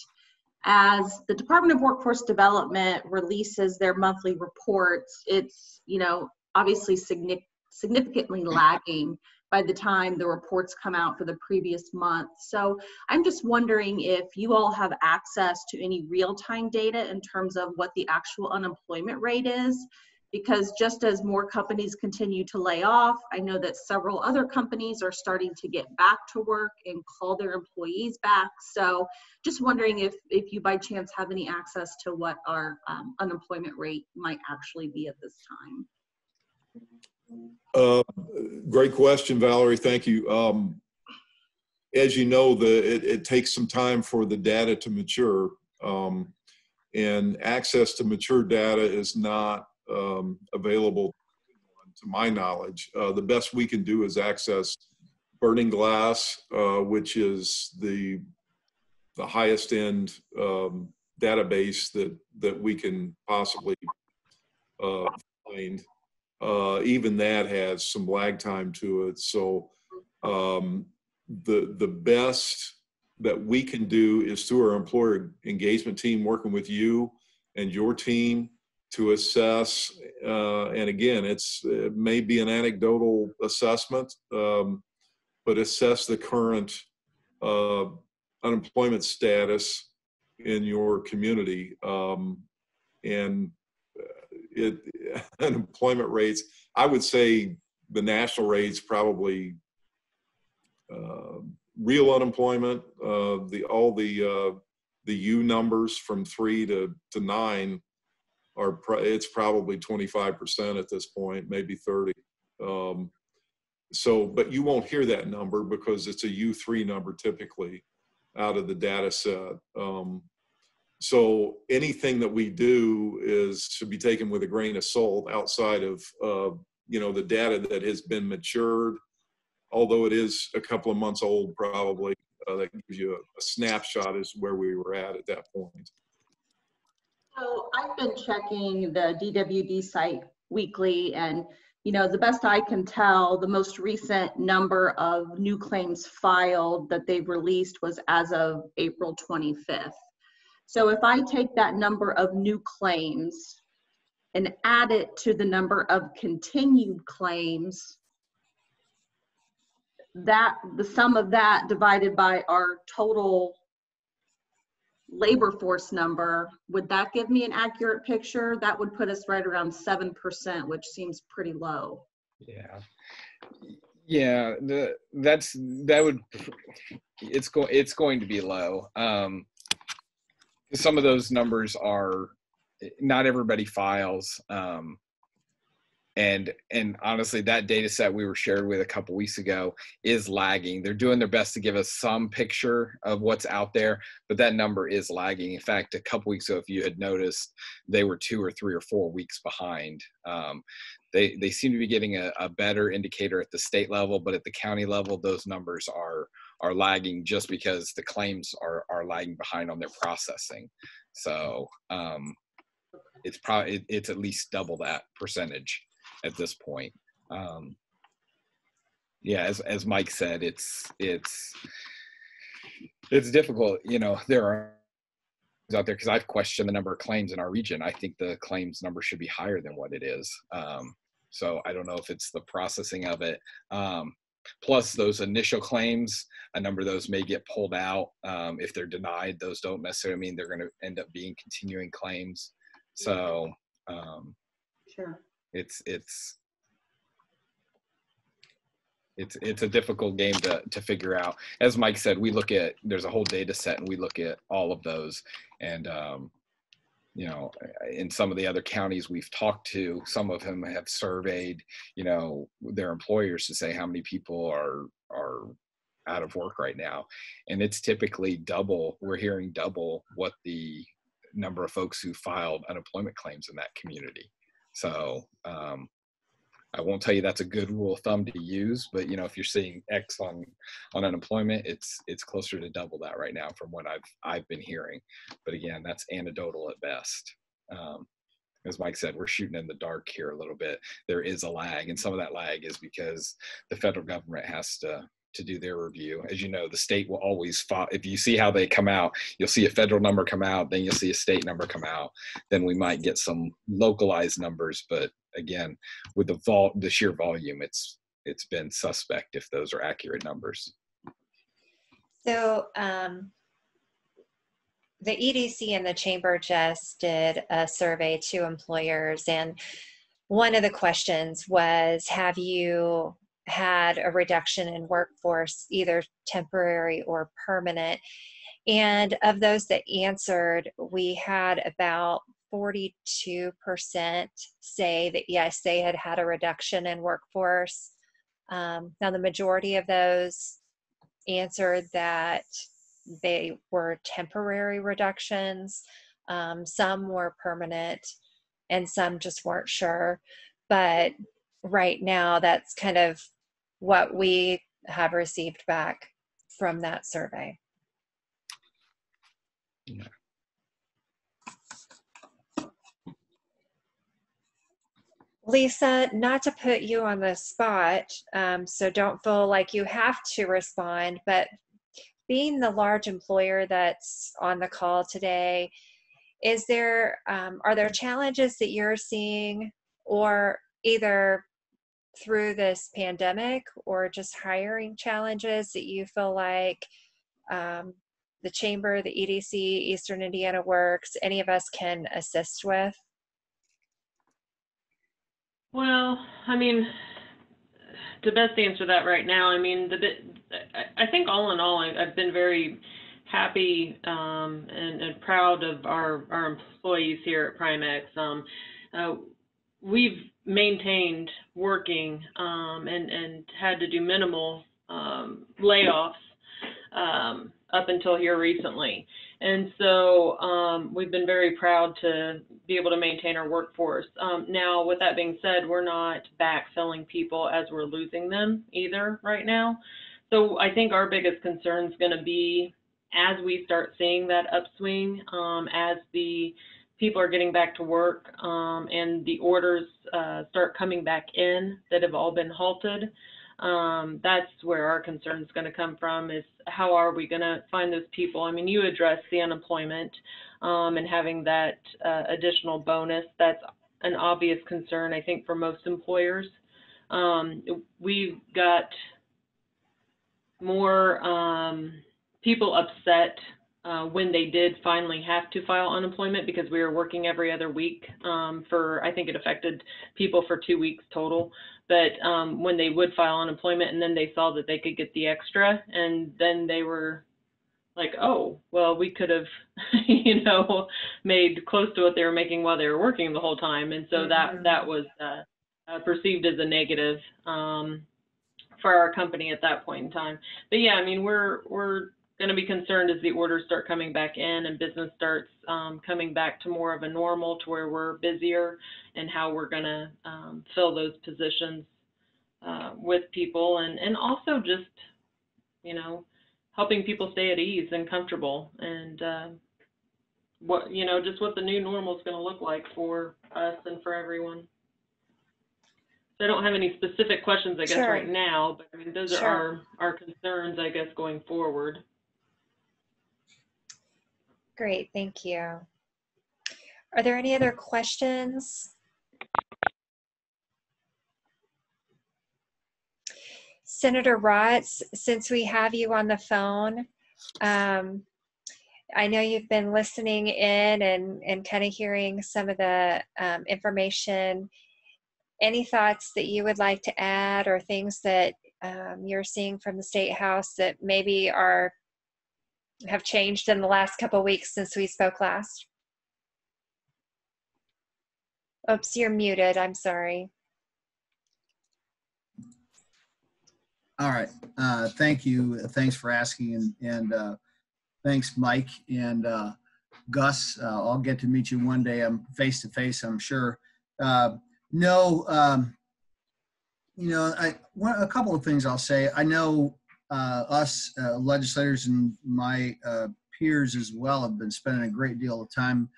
As the Department of Workforce Development releases their monthly reports, it's, you know, obviously significantly lagging by the time the reports come out for the previous month. So I'm just wondering if you all have access to any real-time data in terms of what the actual unemployment rate is because just as more companies continue to lay off, I know that several other companies are starting to get back to work and call their employees back. So just wondering if, if you by chance have any access to what our um, unemployment rate might actually be at this time. Uh, great question, Valerie. Thank you. Um, as you know, the it, it, takes some time for the data to mature, um, and access to mature data is not um, available to my knowledge. Uh, the best we can do is access Burning Glass, uh, which is the the highest end um, database that that we can possibly uh, find. Uh, even that has some lag time to it. So um, the the best that we can do is through our employer engagement team working with you and your team to assess. Uh, and again, it's it may be an anecdotal assessment, um, but assess the current uh, unemployment status in your community. Um, and it unemployment rates, I would say the national rates probably uh, real unemployment, uh, the all the uh, the U numbers from three to, to nine are, pro- it's probably 25% at this point, maybe 30. Um, so, but you won't hear that number because it's a U3 number typically out of the data set. Um, so anything that we do is should be taken with a grain of salt outside of, uh, you know, the data that has been matured, although it is a couple of months old probably. Uh, that gives you a, a snapshot as where we were at at that point. So I've been checking the DWD site weekly and, you know, the best I can tell, the most recent number of new claims filed that they've released was as of April 25th. So if I take that number of new claims and add it to the number of continued claims, that, the sum of that divided by our total labor force number, would that give me an accurate picture? That would put us right around 7%, which seems pretty low. Yeah. Yeah, the that's that would it's going it's going to be low. Um some of those numbers are not everybody files um and and honestly that data set we were shared with a couple weeks ago is lagging. They're doing their best to give us some picture of what's out there but that number is lagging. In fact a couple weeks ago if you had noticed they were two or three or four weeks behind. Um, they they seem to be getting a, a better indicator at the state level but at the county level those numbers are are lagging just because the claims are are lagging behind on their processing so um, it's probably it, it's at least double that percentage at this point. Um, yeah, as as Mike said, it's it's it's difficult. You know, there are out there because I've questioned the number of claims in our region. I think the claims number should be higher than what it is. Um, so I don't know if it's the processing of it. Um, plus those initial claims, a number of those may get pulled out. Um, if they're denied, those don't necessarily mean they're going to end up being continuing claims. So um, Sure. it's it's it's it's a difficult game to to figure out. As Mike said, we look at there's a whole data set and we look at all of those. And um, you know, in some of the other counties we've talked to, some of them have surveyed, you know, their employers to say how many people are are out of work right now. And it's typically double, we're hearing double what the number of folks who filed unemployment claims in that community. So um, I won't tell you that's a good rule of thumb to use, but you know if you're seeing X on on unemployment, it's it's closer to double that right now from what I've I've been hearing. But again, that's anecdotal at best. Um, as Mike said, we're shooting in the dark here a little bit. There is a lag, and some of that lag is because the federal government has to to do their review. As you know, the state will always follow. If you see how they come out, you'll see a federal number come out, then you'll see a state number come out. Then we might get some localized numbers, but again, with the vol the sheer volume, it's it's been suspect if those are accurate numbers. So um, the EDC and the chamber just did a survey to employers, and one of the questions was, "Have you had a reduction in workforce, either temporary or permanent?" And of those that answered, we had about 42% say that yes, they had had a reduction in workforce. Um, now, the majority of those answered that they were temporary reductions. Um, some were permanent, and some just weren't sure. But right now, that's kind of what we have received back from that survey. Yeah. Lisa, not to put you on the spot, um, so don't feel like you have to respond, but being the large employer that's on the call today, is there um, are there challenges that you're seeing, or either through this pandemic, or just hiring challenges that you feel like um, the chamber, the EDC, Eastern Indiana Works, any of us can assist with? Well, I mean, to best answer that right now, I mean, the I think all in all, I've been very happy um, and, and, proud of our, our employees here at Primex. Um, uh, we've maintained working um, and, and had to do minimal um, layoffs um, up until here recently. And so um, we've been very proud to be able to maintain our workforce. Um, now, with that being said, we're not backfilling people as we're losing them either right now. So I think our biggest concern is going to be as we start seeing that upswing, um, as the people are getting back to work um, and the orders uh, start coming back in that have all been halted, um, that's where our concern is going to come from is how are we going to find those people? I mean, you address the unemployment um, and having that uh, additional bonus. That's an obvious concern, I think, for most employers. Um, we've got more um, people upset uh, when they did finally have to file unemployment because we were working every other week um, for, I think it affected people for two weeks total. But um, when they would file unemployment and then they saw that they could get the extra and then they were like, oh, well, we could have, you know, made close to what they were making while they were working the whole time. And so mm -hmm. that, that was uh, uh, perceived as a negative um, for our company at that point in time. But yeah, I mean, we're, we're going to be concerned as the orders start coming back in and business starts um, coming back to more of a normal to where we're busier and how we're going to um, fill those positions uh, with people and, and also just, you know, helping people stay at ease and comfortable and uh, what, you know, just what the new normal is going to look like for us and for everyone. So I don't have any specific questions, I guess, sure. right now, but I mean, those sure. are our, our concerns, I guess, going forward. Great, thank you. Are there any other questions? Senator Raatz, since we have you on the phone, um, I know you've been listening in and, and kind of hearing some of the um, information. Any thoughts that you would like to add or things that um, you're seeing from the State House that maybe are have changed in the last couple weeks since we spoke last? Oops, you're muted. I'm sorry. All right. Uh, thank you. Thanks for asking. And, and uh, thanks, Mike and uh, Gus. Uh, I'll get to meet you one day. I'm face to face, I'm sure. Uh, no, um, you know, I, one, a couple of things I'll say. I know us uh, legislators and my uh, peers as well have been spending a great deal of time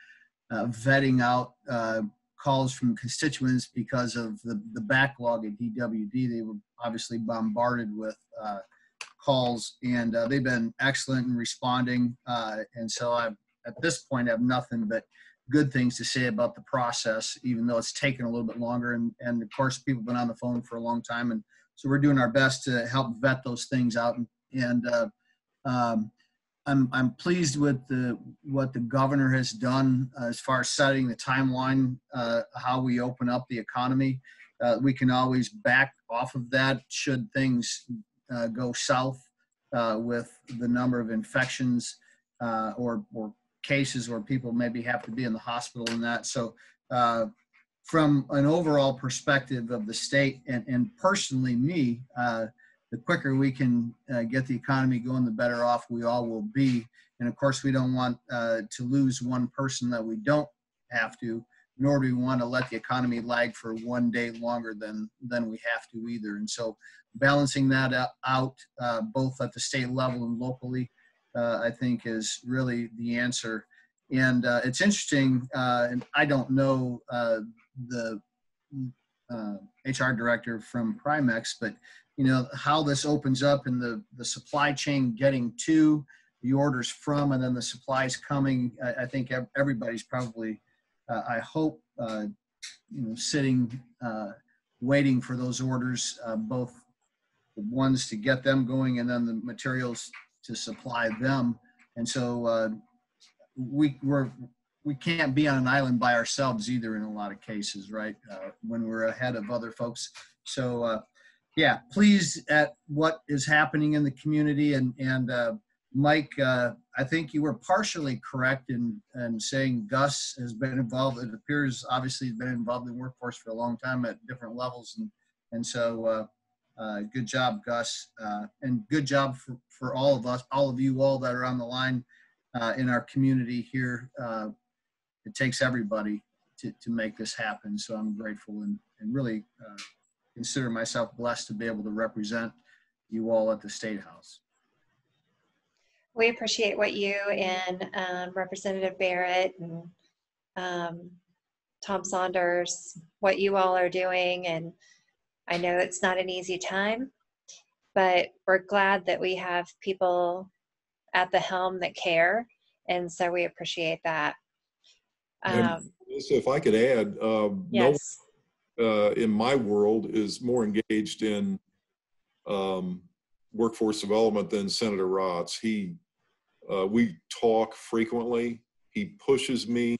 uh, vetting out uh, calls from constituents because of the, the backlog at DWD. They were obviously bombarded with uh, calls and they've been excellent in responding. and so I, at this point, have nothing but good things to say about the process, even though it's taken a little bit longer. And, and of course, people have been on the phone for a long time and so we're doing our best to help vet those things out. And, and uh, um, I'm, I'm pleased with the, what the governor has done uh, as far as setting the timeline, uh, how we open up the economy. Uh, we can always back off of that should things uh, go south with the number of infections or, or cases where people maybe have to be in the hospital and that. So from an overall perspective of the state and, and personally me, uh, the quicker we can uh, get the economy going, the better off we all will be. And of course, we don't want uh, to lose one person that we don't have to, nor do we want to let the economy lag for one day longer than, than we have to either. And so balancing that out, uh, both at the state level and locally, uh, I think is really the answer. And uh, it's interesting, and I don't know the uh, HR director from Primex, but you know how this opens up and the the supply chain getting to the orders from and then the supplies coming. I, I think everybody's probably, uh, I hope, uh, you know, sitting uh, waiting for those orders, uh, both the ones to get them going and then the materials to supply them. And so uh, we we're we can't be on an island by ourselves either in a lot of cases, right? Uh, when we're ahead of other folks. So, uh, yeah, pleased at what is happening in the community and and uh, Mike, uh, I think you were partially correct in, in saying Gus has been involved. It appears obviously he's been involved in workforce for a long time at different levels, and and so uh, uh, good job, Gus, and good job for, for all of us, all of you all that are on the line in our community here. It takes everybody to, to make this happen. So I'm grateful and, and really uh, consider myself blessed to be able to represent you all at the State House. We appreciate what you and um, Representative Barrett and um, Tom Saunders, what you all are doing. And I know it's not an easy time, but we're glad that we have people at the helm that care. And so we appreciate that. And Um, So if I could add, um, no yes. uh, in my world is more engaged in um, workforce development than Senator Raatz. He, uh, we talk frequently. He pushes me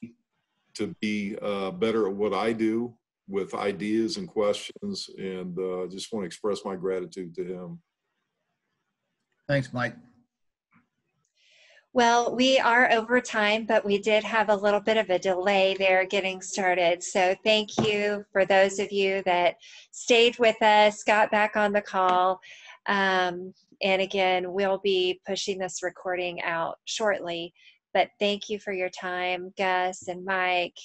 to be uh, better at what I do with ideas and questions, and uh, just want to express my gratitude to him. Thanks, Mike. Well, we are over time, but we did have a little bit of a delay there getting started. So thank you for those of you that stayed with us, got back on the call. Um, and again, we'll be pushing this recording out shortly. But thank you for your time, Gus and Mike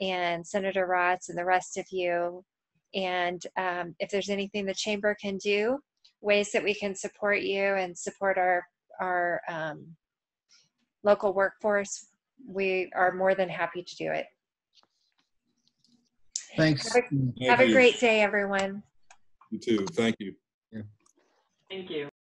and Senator Raatz and the rest of you. And um, if there's anything the chamber can do, ways that we can support you and support our our um, local workforce, we are more than happy to do it. Thanks. Have a, have a great day, everyone. You too. Thank you. Thank you.